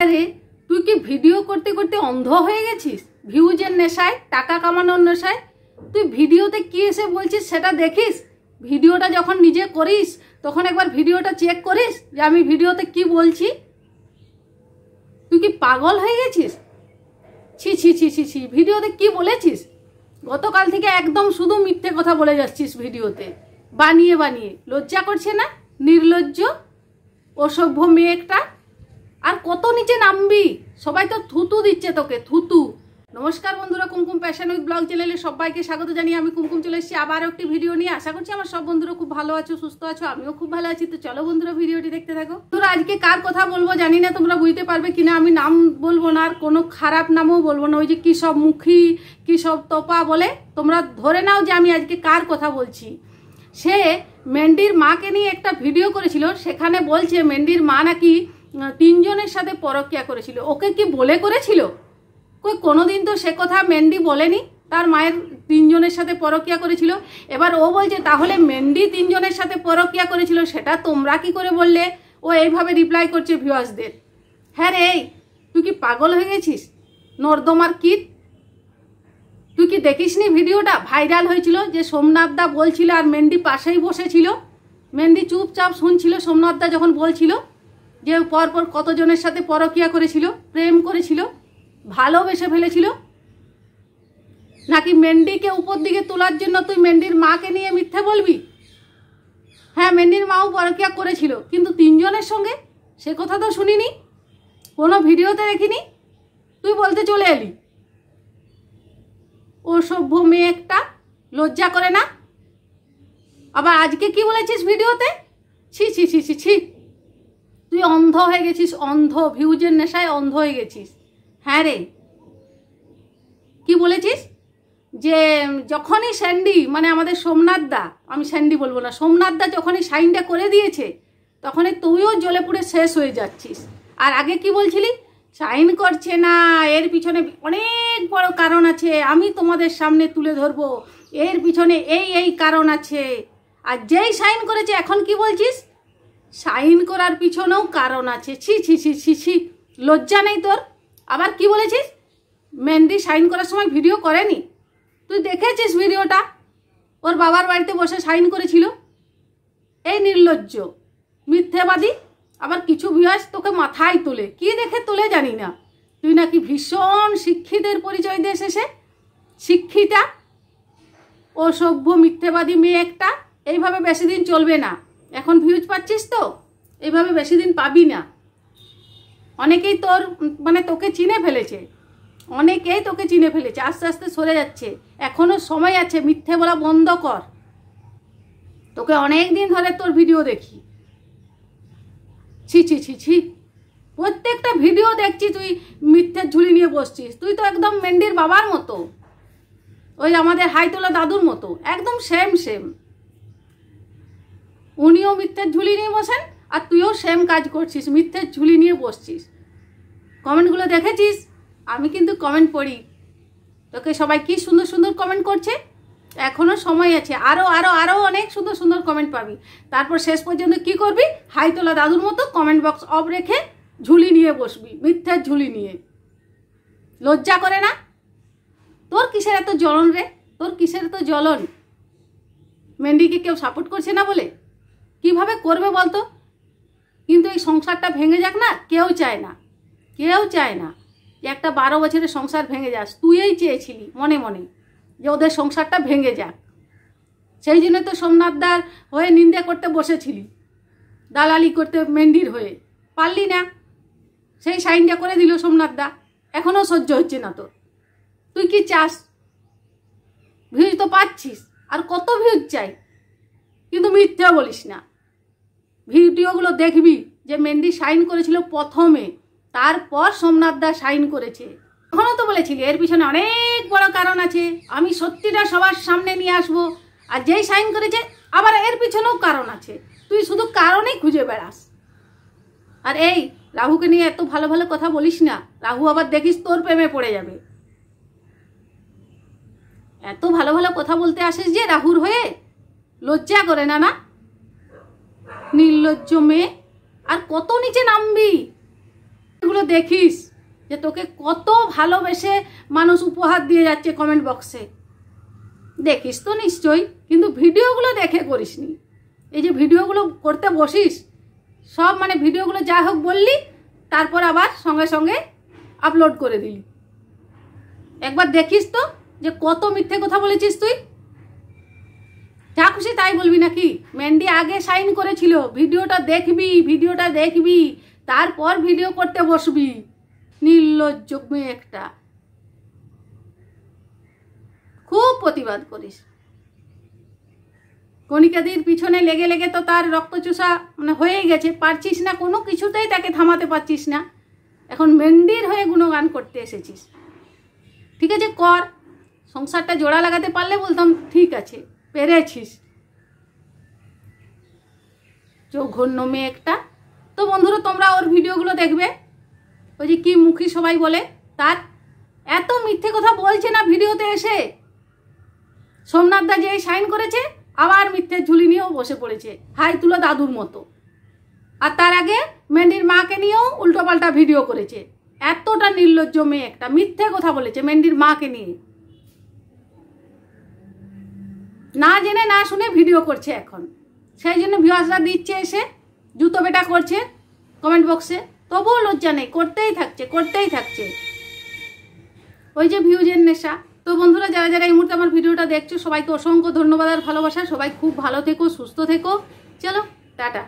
আরে, তুই কি ভিডিও করতে করতে অন্ধ হয়ে গেছিস? ভিউজের নেশায়, টাকা কামানোর নেশায়? তুই ভিডিওতে কি এসে বলছিস সেটা দেখিস? ভিডিওটা যখন নিজে করিস, তখন একবার ভিডিওটা চেক করিস যে আমি ভিডিওতে কি বলছি। তুই কি পাগল হয়ে গেছিস? ছি ছি ছি ছি ছি, ভিডিওতে কি বলেছিস? গতকাল থেকে একদম শুধু মিথ্যে কথা বলে যাচ্ছিস ভিডিওতে। বানিয়ে বানিয়ে। লজ্জা করছে না? নির্লজ্জ? অসভ্য মেয়ে একটা? আর কত নিচে নামবি? সবাই তো থুতু দিচ্ছে তোকে, থুতু। নমস্কার বন্ধুরা, কুমকুম প্যাশন উইথ ব্লগ চ্যানেলে সবাইকে স্বাগত জানিয়ে আমি কুমকুম চলে এসেছি আবার একটি ভিডিও নিয়ে। আশা করছি আমার সব বন্ধুরা খুব ভালো আছো, সুস্থ আছো, আমিও খুব ভালো আছি। তো চলো বন্ধুরা ভিডিওটি দেখতে থাকো। তোরা আজকে কার কথা বলব জানি না, তোমরা বুঝতে পারবে কিনা, আমি নাম বলব না আর কোনো খারাপ নামও বলব না। ওই যে কি সব মুখী কি সব তোপা বলে, তোমরা ধরে নাও যে আমি আজকে কার কথা বলছি। সে মেন্ডির মাকে নিয়ে একটা ভিডিও করেছিল, সেখানে বলছে, মেন্ডির মা নাকি তিনজনের সাথে পরকিয়া করেছিল। ওকে কি বলে করেছিল? কই, কোনোদিন তো সে কথা মেন্ডি বলেনি। তার মায়ের তিনজনের সাথে পরকিয়া করেছিল। এবার ও বলছে, তাহলে মেন্ডি তিনজনের সাথে পরকিয়া করেছিল, সেটা তোমরা কি করে বললে? ও এইভাবে রিপ্লাই করছে ভিউয়ার্সদের হ্যাঁ রে তুই কি পাগল হয়ে গেছিস? নর্দমার কিট? তুই কি দেখিসনি ভিডিওটা? ভাইরাল হয়েছিল যে সোমনাথ দা বলছিল আর মেন্ডি পাশেই বসেছিল। মেন্ডি চুপচাপ শুনছিল, সোমনাথ দা যখন বলছিল যে পরপর কতজনের সাথে পরকিয়া করেছিল, প্রেম করেছিল, ভালোবেসে ফেলেছিল? নাকি মেন্ডিকে উপর দিকে তোলার জন্য তুই মেন্ডির মাকে নিয়ে মিথ্যে বলবি? হ্যাঁ মেন্ডির মাও পরকিয়া করেছিল, কিন্তু তিনজনের সঙ্গে? সে কথা তো শুনিনি, কোনো ভিডিওতে দেখিনি। তুই বলতে চলে এলি। ও সভ্য মেয়ে একটা, লজ্জা করে না? আবার আজকে কি বলেছিস ভিডিওতে? ছি ছি ছি ছি ছি। তুই অন্ধ হয়ে গেছিস, অন্ধ, ভিউজের নেশায় অন্ধ হয়ে গেছিস। হ্যাঁ রে। কি বলেছিস? যে যখনই স্যান্ডি মানে আমাদের সোমনাথ দা, আমি স্যান্ডি বলব না, সোমনাথ দা যখনই সাইনটা করে দিয়েছে, তখনই তুইও জ্বলে পুড়ে শেষ হয়ে যাচ্ছিস। আর আগে কি বলছিলি? সাইন করছে না, এর পিছনে অনেক বড় কারণ আছে, আমি তোমাদের সামনে তুলে ধরবো, এর পিছনে এই এই কারণ আছে। আর যেই সাইন করেছে, এখন কি বলছিস? সাইন করার পিছনেও কারণ আছে। ছি ছি ছি ছি ছি। লজ্জা নেই তোর? আবার কি বলেছিস? মেহেন্দি সাইন করার সময় ভিডিও করেনি? তুই দেখেছিস ভিডিওটা? ওর বাবার বাড়িতে বসে সাইন করেছিল? এই নির্লজ্জ, মিথ্যেবাদী। আবার কিছু বিয়াস তোকে মাথায় তোলে। কি দেখে তোলে জানি না। তুই নাকি ভীষণ শিক্ষিতের পরিচয় দিয়ে এসেছে শিক্ষিতা? ও সভ্য মিথ্যেবাদী মেয়ে একটা? এইভাবে বেশি দিন চলবে না। এখন ভিউজ পাচ্ছিস তো? এইভাবে বেশি দিন পাবি না। অনেকেই তোর মানে তোকে চিনে ফেলেছে। অনেকেই তোকে চিনে ফেলেছে। আস্তে আস্তে সরে যাচ্ছে। এখনও সময় আছে। মিথ্যে বলা বন্ধ কর। তোকে অনেক দিন ধরে তোর ভিডিও দেখি। ছি ছি ছি ছি। প্রত্যেকটা ভিডিও দেখছি তুই মিথ্যের ঝুলি নিয়ে বসছিস। তুই তো একদম মেন্ডির বাবার মতো। ওই আমাদের হাইতোলা দাদুর মতো। একদম সেম সেম উনিও মিথ্যের ঝুলি নিয়ে বসেন, আর তুইও সেম কাজ করছিস মিথ্যের ঝুলি নিয়ে বসছিস। কমেন্টগুলো দেখেছিস? আমি কিন্তু কমেন্ট পড়ি। তোকে সবাই কি সুন্দর সুন্দর কমেন্ট করছে? এখনও সময় আছে আরও আরও আরও অনেক সুন্দর সুন্দর কমেন্ট পাবি। তারপর শেষ পর্যন্ত কি করবি? হাইতোলা দাদুর মতো কমেন্ট বক্স অফ রেখে ঝুলি নিয়ে বসবি মিথ্যার ঝুলি নিয়ে। লজ্জা করে না? তোর কিসের এত জ্বলন রে? তোর কিসের এত জ্বলন? মেন্ডিকে কেউ সাপোর্ট করছে না বলে? কীভাবে করবে বলতো? কিন্তু এই সংসারটা ভেঙে যাক না, কেউ চায় না, কেউ চায় না একটা বারো বছরের সংসার ভেঙে যাস। তুইই চেয়েছিলি মনে মনে যে ওদের সংসারটা ভেঙে যাক। সেই জন্য তো সোমনাথদার হয়ে নিন্দে করতে বসেছিলি, দালালি করতে মেন্ডির হয়ে। পারলি না। সেই সাইনটা করে দিল সোমনাথদা। এখনও সহ্য হচ্ছে না তোর। তুই কি চাস? ভিউজ তো পাচ্ছিস। আর কত ভিউজ চাই? কিন্তু মিথ্যা বলিস না। ভিডিওগুলো দেখবি যে মেন্ডি সাইন করেছিল প্রথমে, তারপর সোমনাথ দা সাইন করেছে। তখনও তো বলেছিলি এর পিছনে অনেক বড় কারণ আছে। আমি সত্যিটা সবার সামনে নিয়ে আসব। আর যেই সাইন করেছে, আবার এর পিছনেও কারণ আছে। তুই শুধু কারণেই খুঁজে বেড়াস। আর এই, রাহুকে নিয়ে এত ভালো ভালো কথা বলিস না, রাহু আবার দেখিস তোর প্রেমে পড়ে যাবে। এত ভালো ভালো কথা বলতে আসিস যে রাহুর হয়ে লজ্জা করে না না? নির্লজ্জ মেয়ে। আর কত নিচে নামবি? এগুলো দেখিস যে তোকে কত ভালোবেসে মানুষ উপহার দিয়ে যাচ্ছে কমেন্ট বক্সে দেখিস তো নিশ্চয়ই, কিন্তু ভিডিওগুলো দেখে করিসনি। এই যে ভিডিওগুলো করতে বসিস, সব মানে ভিডিওগুলো যা হোক বললি, তারপর আবার সঙ্গে সঙ্গে আপলোড করে দিলি। একবার দেখিস তো যে কত মিথ্যে কথা বলেছিস তুই। যা খুশি তাই বলবি নাকি? মেন্ডি আগে সাইন করেছিল, ভিডিওটা দেখবি ভিডিওটা দেখবি, তারপর ভিডিও করতে বসবি। নির্লজ্জ মেয়ে একটা। খুব প্রতিবাদ করিস। কণিকাদির পিছনে লেগে লেগে তো তার রক্তচোষা মানে হয়েই গেছে, পারছিস না, কোনো কিছুতেই তাকে থামাতে পারছিস না। এখন মেন্ডির হয়ে গুণগান করতে এসেছিস। ঠিক আছে, কর। সংসারটা জোড়া লাগাতে পারলে বলতাম, ঠিক আছে। পেরেছিস? জঘন্য মেয়ে একটা। তো বন্ধুরা, তোমরা ওর ভিডিওগুলো দেখবে। ওই যে কি মুখী সবাই বলে, তার এত মিথ্যে কথা বলছে না ভিডিওতে এসে। সোমনাথ দা যে সাইন করেছে, আবার মিথ্যে ঝুলি নিয়েও বসে পড়েছে, হাই তুলো দাদুর মতো। আর তার আগে মেন্ডির মাকে নিয়েও উল্টোপাল্টা ভিডিও করেছে। এতটা নির্লজ্জ মেয়ে একটা, মিথ্যে কথা বলেছে মেন্ডির মাকে নিয়ে। না জেনে না শুনে ভিডিও করছে এখন। সেই জন্য ভিউয়ার্সরা দিচ্ছে এসে, জুতো বেটা করছে কমেন্ট বক্সে তবুও লজ্জা নেই, করতেই থাকছে করতেই থাকছে। ওই যে ভিউজের নেশা। তো বন্ধুরা, যারা যারা এই মুহূর্তে আমার ভিডিওটা দেখছ, সবাইকে অসংখ্য ধন্যবাদ আর ভালোবাসা। সবাই খুব ভালো থেকো, সুস্থ থেকো। চলো, টাটা।